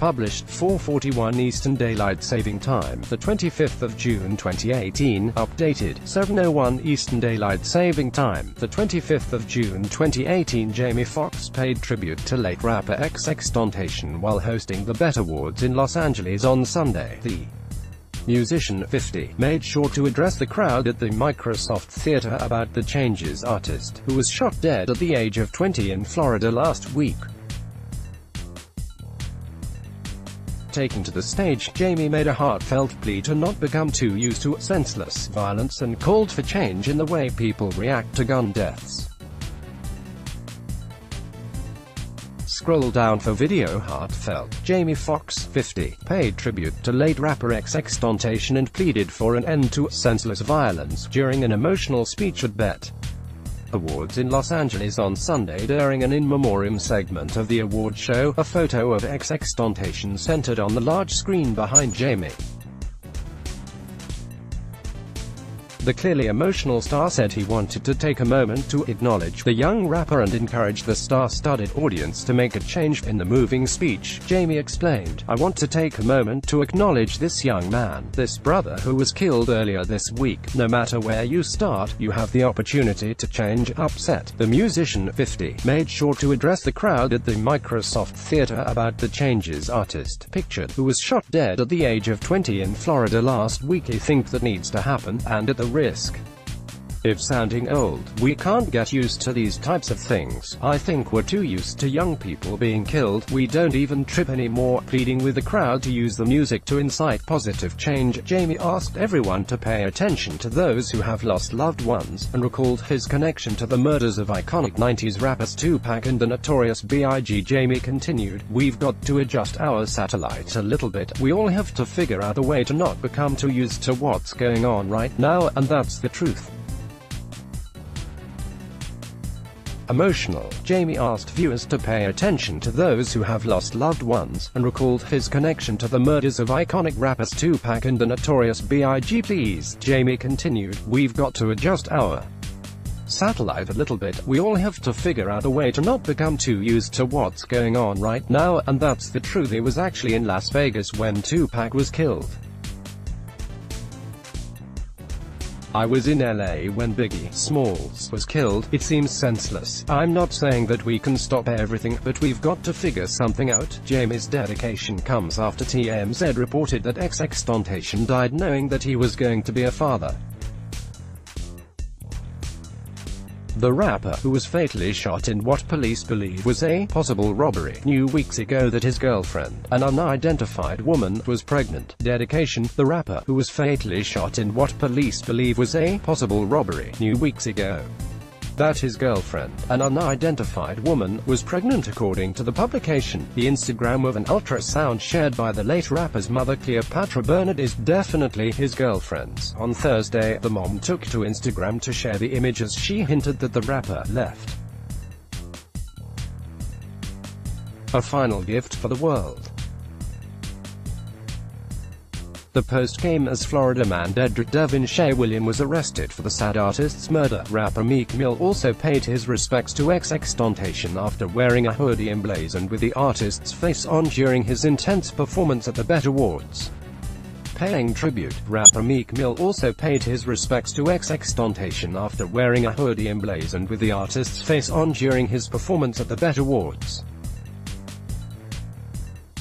published 4:41 Eastern Daylight Saving Time, the 25th of June 2018, updated 7:01 Eastern Daylight Saving Time, the 25th of June 2018. Jamie Foxx paid tribute to late rapper XXXTentacion while hosting the BET Awards in Los Angeles on Sunday. The musician 50 made sure to address the crowd at the Microsoft Theater about the Changes artist, who was shot dead at the age of 20 in Florida last week. Taken to the stage, Jamie made a heartfelt plea to not become too used to senseless violence and called for change in the way people react to gun deaths. Scroll down for video heartfelt. Jamie Foxx, 50, paid tribute to late rapper XXXTentacion and pleaded for an end to senseless violence during an emotional speech at BET. Awards in Los Angeles on Sunday during an in memoriam segment of the award show, a photo of XXXTentacion centered on the large screen behind Jamie. The clearly emotional star said he wanted to take a moment to acknowledge the young rapper and encourage the star-studded audience to make a change. In the moving speech, Jamie explained, I want to take a moment to acknowledge this young man, this brother who was killed earlier this week. No matter where you start, you have the opportunity to change. Upset, the musician, 50, made sure to address the crowd at the Microsoft Theater about the Changes artist, pictured, who was shot dead at the age of 20 in Florida last week. I think that needs to happen, and at the risk. If sounding old, we can't get used to these types of things. I think we're too used to young people being killed, we don't even trip anymore, pleading with the crowd to use the music to incite positive change. Jamie asked everyone to pay attention to those who have lost loved ones, and recalled his connection to the murders of iconic 90s rappers Tupac and the Notorious B.I.G. Jamie continued, We've got to adjust our satellite a little bit, we all have to figure out a way to not become too used to what's going on right now, and that's the truth. Emotional, Jamie asked viewers to pay attention to those who have lost loved ones, and recalled his connection to the murders of iconic rappers Tupac and the Notorious B.I.G. Please, Jamie continued, we've got to adjust our satellite a little bit, we all have to figure out a way to not become too used to what's going on right now, and that's the truth. He was actually in Las Vegas when Tupac was killed. I was in LA when Biggie Smalls was killed. It seems senseless. I'm not saying that we can stop everything, but we've got to figure something out. Jamie's dedication comes after TMZ reported that XXXTentacion died knowing that he was going to be a father. The rapper, who was fatally shot in what police believe was a possible robbery, knew weeks ago that his girlfriend, an unidentified woman, was pregnant. Dedication, the rapper, who was fatally shot in what police believe was a possible robbery, knew weeks ago that his girlfriend, an unidentified woman, was pregnant according to the publication. The Instagram of an ultrasound shared by the late rapper's mother Cleopatra Bernard is definitely his girlfriend's. On Thursday, the mom took to Instagram to share the image as she hinted that the rapper left a final gift for the world. The post came as Florida man Dedrick Devonshay William was arrested for the sad artist's murder. Rapper Meek Mill also paid his respects to XXXTentacion after wearing a hoodie emblazoned with the artist's face on during his intense performance at the BET Awards. Paying tribute, rapper Meek Mill also paid his respects to XXXTentacion after wearing a hoodie emblazoned with the artist's face on during his performance at the BET Awards.